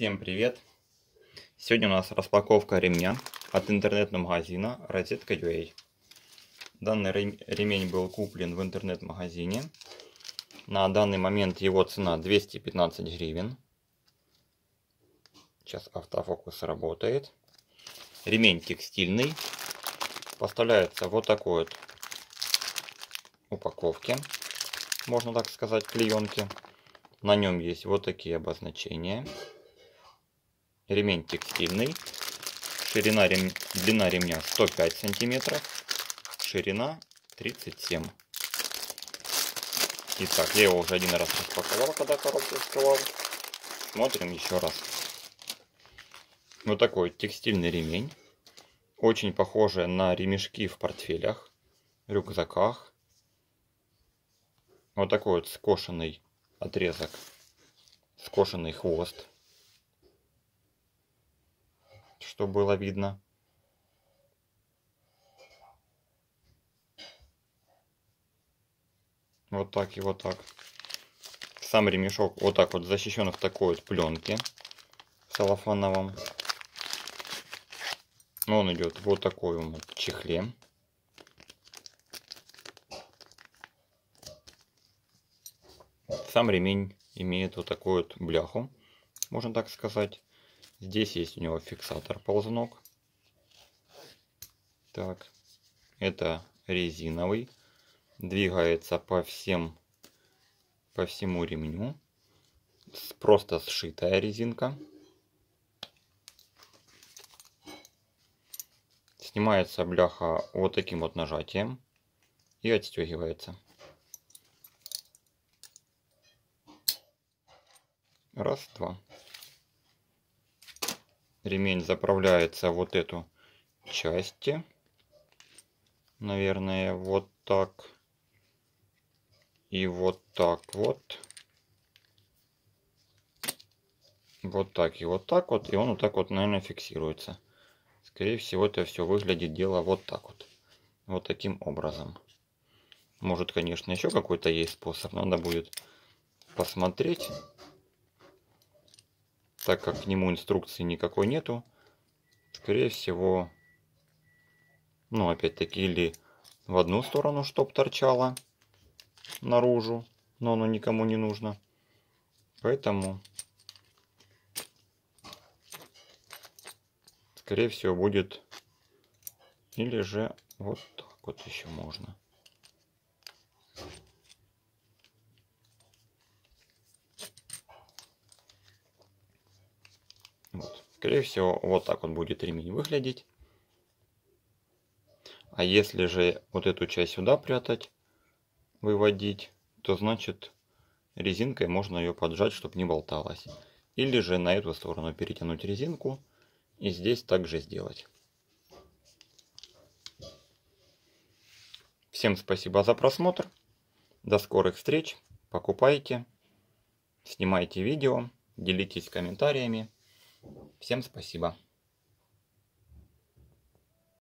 Всем привет! Сегодня у нас распаковка ремня от интернет-магазина Розетка.ua. Данный ремень был куплен в интернет-магазине. На данный момент его цена 215 гривен. Сейчас автофокус работает. Ремень текстильный. Поставляется вот такой вот упаковке. Можно так сказать, клеенки. На нем есть вот такие обозначения. Ремень текстильный. Ширина рем... длина ремня 105 сантиметров. Ширина 37. Итак, я его уже один раз распаковал, когда коробку вскрывал. Смотрим еще раз. Вот такой текстильный ремень. Очень похоже на ремешки в портфелях, рюкзаках. Вот такой вот скошенный отрезок, скошенный хвост, что было видно. Вот так и вот так. Сам ремешок вот так вот защищен в такой вот пленке целлофановом. Он идет вот такой вот чехле. Сам ремень имеет вот такую вот бляху, можно так сказать. Здесь есть у него фиксатор ползунок. Так, это резиновый. Двигается по всем, по всему ремню. Просто сшитая резинка. Снимается бляха вот таким вот нажатием и отстегивается. Раз, два. Ремень заправляется вот эту части. Наверное, вот так. И вот так вот. Вот так и вот так вот. И он вот так вот, наверное, фиксируется. Скорее всего, это все выглядит дело вот так вот. Вот таким образом. Может, конечно, еще какой-то есть способ. Надо будет посмотреть так как к нему инструкции никакой нету, скорее всего, ну, опять-таки, или в одну сторону, чтоб торчало наружу, но оно никому не нужно. Поэтому, скорее всего, будет или же вот так вот еще можно. Вот. Скорее всего, вот так вот будет ремень выглядеть. А если же вот эту часть сюда прятать, выводить, то значит резинкой можно ее поджать, чтобы не болталась. Или же на эту сторону перетянуть резинку и здесь также сделать. Всем спасибо за просмотр. До скорых встреч. Покупайте, снимайте видео, делитесь комментариями. Всем спасибо.